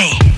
Ay,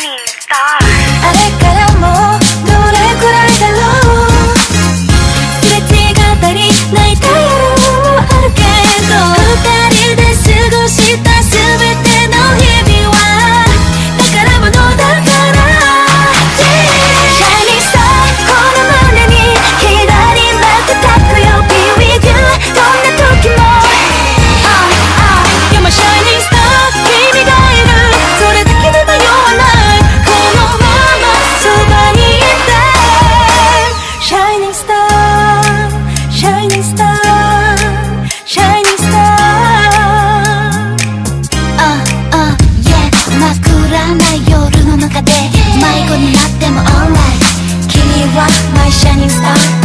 You're my shining star